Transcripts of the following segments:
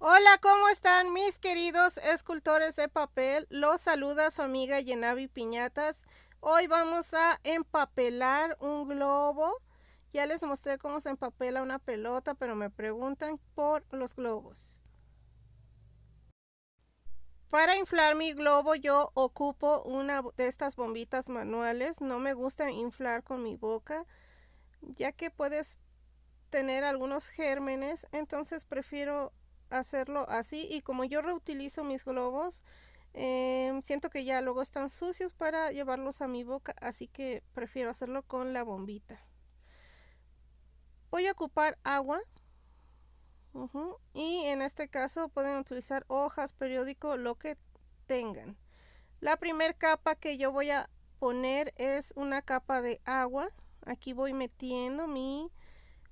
Hola, ¿cómo están mis queridos escultores de papel? Los saluda su amiga Yenavi Piñatas. Hoy vamos a empapelar un globo. Ya les mostré cómo se empapela una pelota, pero me preguntan por los globos. Para inflar mi globo yo ocupo una de estas bombitas manuales. No me gusta inflar con mi boca, ya que puedes tener algunos gérmenes, entonces prefiero hacerlo así y como yo reutilizo mis globos, em, siento que ya luego están sucios para llevarlos a mi boca, así que prefiero hacerlo con la bombita. Voy a ocupar agua y en este caso pueden utilizar hojas, periódico, lo que tengan. La primera capa que yo voy a poner es una capa de agua. Aquí voy metiendo mi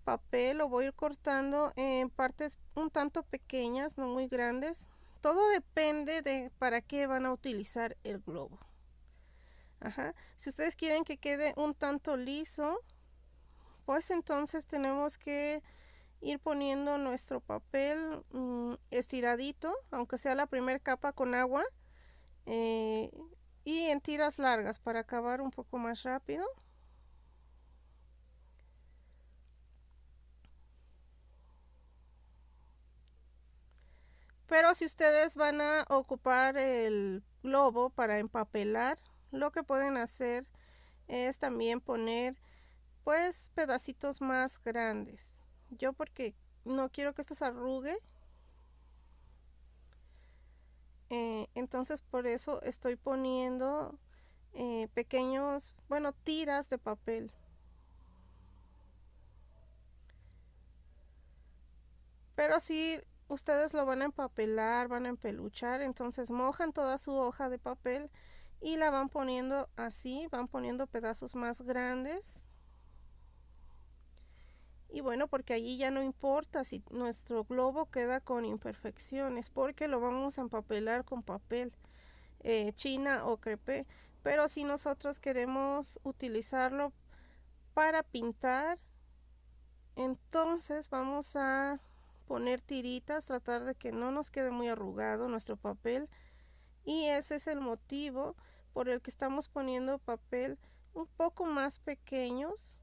papel lo voy a ir cortando en partes un tanto pequeñas, no muy grandes. Todo depende de para qué van a utilizar el globo. Ajá. Si ustedes quieren que quede un tanto liso, pues entonces tenemos que ir poniendo nuestro papel mm, estiradito, aunque sea la primera capa con agua, eh, y en tiras largas para acabar un poco más rápido. Pero si ustedes van a ocupar el globo para empapelar, lo que pueden hacer es también poner pues pedacitos más grandes. Yo porque no quiero que esto se arrugue. Eh, entonces por eso estoy poniendo eh, pequeños, bueno, tiras de papel. Pero si ustedes lo van a empapelar, van a empeluchar, entonces mojan toda su hoja de papel y la van poniendo así, van poniendo pedazos más grandes. Y bueno, porque allí ya no importa si nuestro globo queda con imperfecciones, porque lo vamos a empapelar con papel eh, china o crepé. Pero si nosotros queremos utilizarlo para pintar, entonces vamos a poner tiritas, tratar de que no nos quede muy arrugado nuestro papel. Y ese es el motivo por el que estamos poniendo papel un poco más pequeños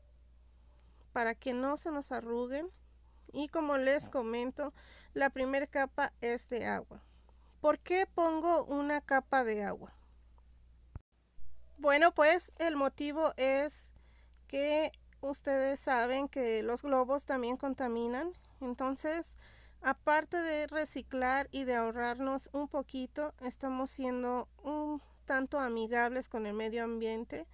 para que no se nos arruguen. Y como les comento, la primera capa es de agua. ¿Por qué pongo una capa de agua? Bueno, pues el motivo es que ustedes saben que los globos también contaminan entonces, aparte de reciclar y de ahorrarnos un poquito, estamos siendo un tanto amigables con el medio ambiente.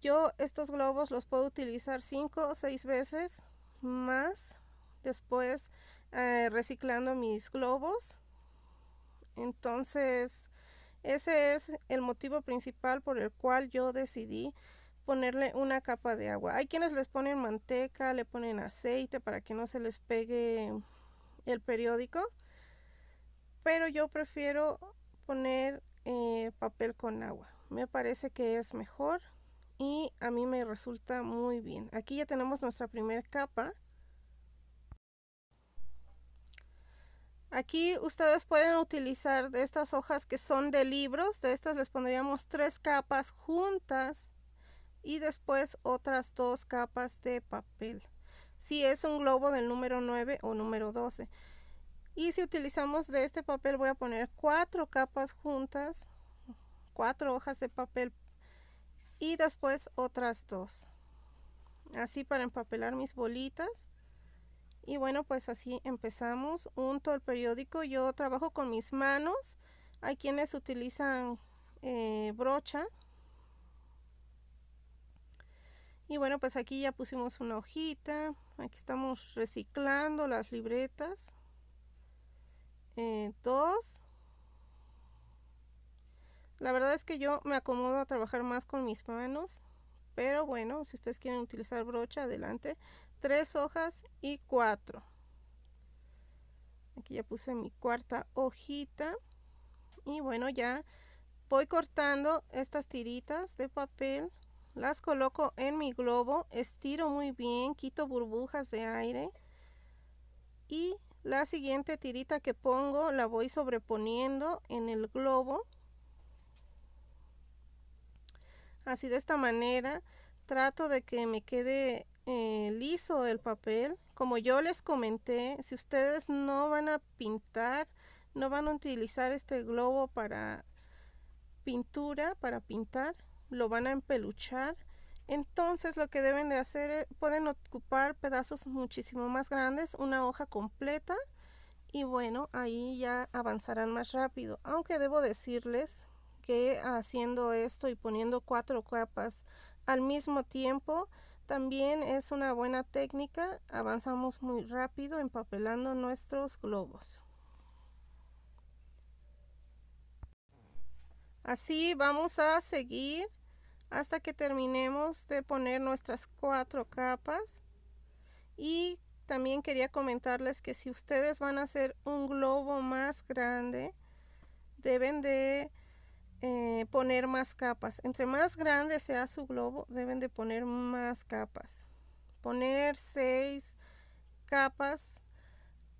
Yo estos globos los puedo utilizar cinco o seis veces más después eh, reciclando mis globos. Entonces, ese es el motivo principal por el cual yo decidí ponerle una capa de agua. Hay quienes les ponen manteca, le ponen aceite para que no se les pegue el periódico. Pero yo prefiero poner eh, papel con agua. Me parece que es mejor y a mí me resulta muy bien. Aquí ya tenemos nuestra primera capa. Aquí ustedes pueden utilizar de estas hojas que son de libros. De estas les pondríamos tres capas juntas y después otras dos capas de papel. Si es un globo del número 9 o número 12. Y si utilizamos de este papel voy a poner cuatro capas juntas, cuatro hojas de papel y después otras dos. Así para empapelar mis bolitas. Y bueno, pues así empezamos. Unto el periódico. Yo trabajo con mis manos. Hay quienes utilizan eh, brocha y bueno, pues aquí ya pusimos una hojita. Aquí estamos reciclando las libretas. Eh, dos. La verdad es que yo me acomodo a trabajar más con mis manos. Pero bueno, si ustedes quieren utilizar brocha, adelante. Tres hojas y cuatro. Aquí ya puse mi cuarta hojita. Y bueno, ya voy cortando estas tiritas de papel las coloco en mi globo, estiro muy bien, quito burbujas de aire y la siguiente tirita que pongo la voy sobreponiendo en el globo. Así de esta manera trato de que me quede eh, liso el papel. Como yo les comenté si ustedes no van a pintar no van a utilizar este globo para pintura para pintar lo van a empeluchar entonces lo que deben de hacer es, pueden ocupar pedazos muchísimo más grandes, una hoja completa y bueno, ahí ya avanzarán más rápido. Aunque debo decirles que haciendo esto y poniendo cuatro capas al mismo tiempo también es una buena técnica. Avanzamos muy rápido empapelando nuestros globos. Así vamos a seguir hasta que terminemos de poner nuestras cuatro capas. Y también quería comentarles que si ustedes van a hacer un globo más grande deben de eh, poner más capas. Entre más grande sea su globo deben de poner más capas. Poner seis capas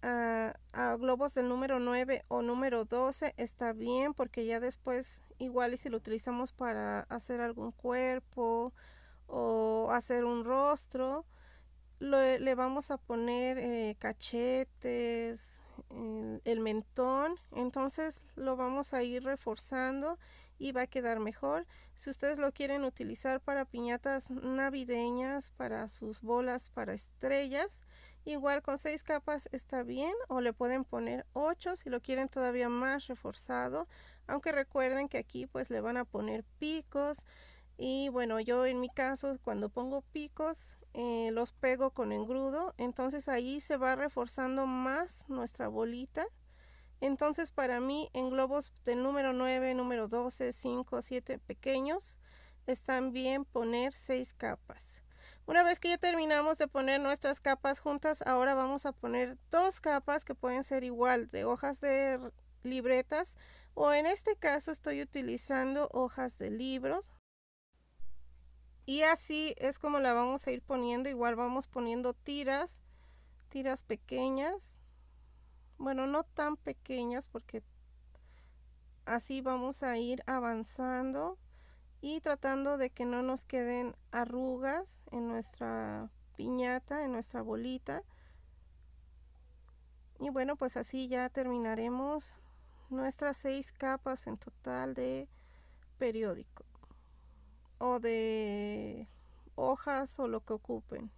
a, globos del número 9 o número 12 está bien porque ya después igual y si lo utilizamos para hacer algún cuerpo o hacer un rostro le vamos a poner eh, cachetes el, mentón entonces lo vamos a ir reforzando y va a quedar mejor. Si ustedes lo quieren utilizar para piñatas navideñas para sus bolas para estrellas Igual con seis capas está bien o le pueden poner 8 si lo quieren todavía más reforzado. Aunque recuerden que aquí pues le van a poner picos. Y bueno, yo en mi caso cuando pongo picos eh, los pego con engrudo. Entonces ahí se va reforzando más nuestra bolita. Entonces para mí en globos del número 9, número 12, 5, 7 pequeños están bien poner 6 capas. Una vez que ya terminamos de poner nuestras capas juntas, ahora vamos a poner dos capas que pueden ser igual de hojas de libretas o en este caso estoy utilizando hojas de libros. Y así es como la vamos a ir poniendo. Igual vamos poniendo tiras, tiras pequeñas. Bueno, no tan pequeñas porque así vamos a ir avanzando y tratando de que no nos queden arrugas en nuestra piñata, en nuestra bolita. Y bueno, pues así ya terminaremos nuestras seis capas en total de periódico o de hojas o lo que ocupen.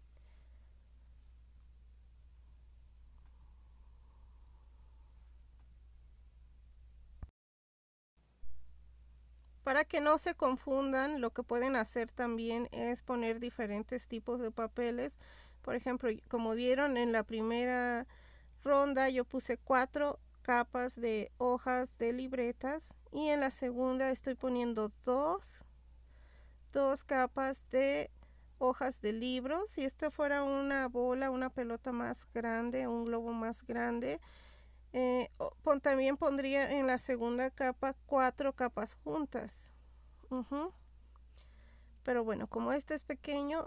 Para que no se confundan, lo que pueden hacer también es poner diferentes tipos de papeles. Por ejemplo, como vieron en la primera ronda, yo puse cuatro capas de hojas de libretas y en la segunda estoy poniendo dos, dos capas de hojas de libros. Si esto fuera una bola, una pelota más grande, un globo más grande, eh, también pondría en la segunda capa cuatro capas juntas. Pero bueno, como este es pequeño,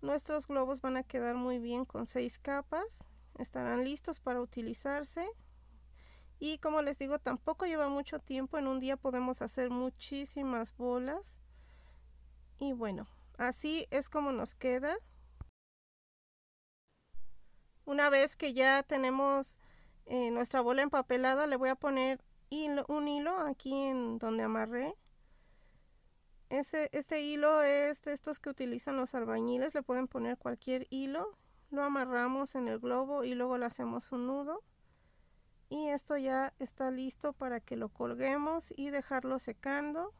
nuestros globos van a quedar muy bien con seis capas. Estarán listos para utilizarse. Y como les digo, tampoco lleva mucho tiempo. En un día podemos hacer muchísimas bolas. Y bueno, así es como nos queda. Una vez que ya tenemos eh, nuestra bola empapelada le voy a poner un hilo aquí en donde amarré. Ese, este hilo es de estos que utilizan los albañiles le pueden poner cualquier hilo. Lo amarramos en el globo y luego le hacemos un nudo. Y esto ya está listo para que lo colguemos y dejarlo secando.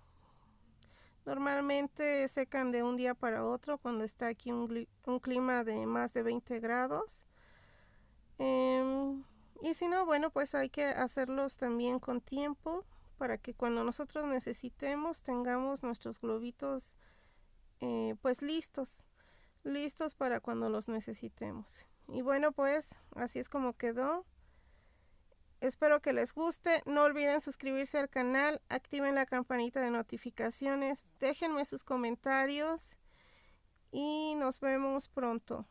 Normalmente secan de un día para otro cuando está aquí un, clima de más de 20 grados. Em, y si no, bueno, pues hay que hacerlos también con tiempo para que cuando nosotros necesitemos tengamos nuestros globitos eh, pues listos, listos para cuando los necesitemos. Y bueno, pues así es como quedó. Espero que les guste. No olviden suscribirse al canal, activen la campanita de notificaciones, déjenme sus comentarios y nos vemos pronto.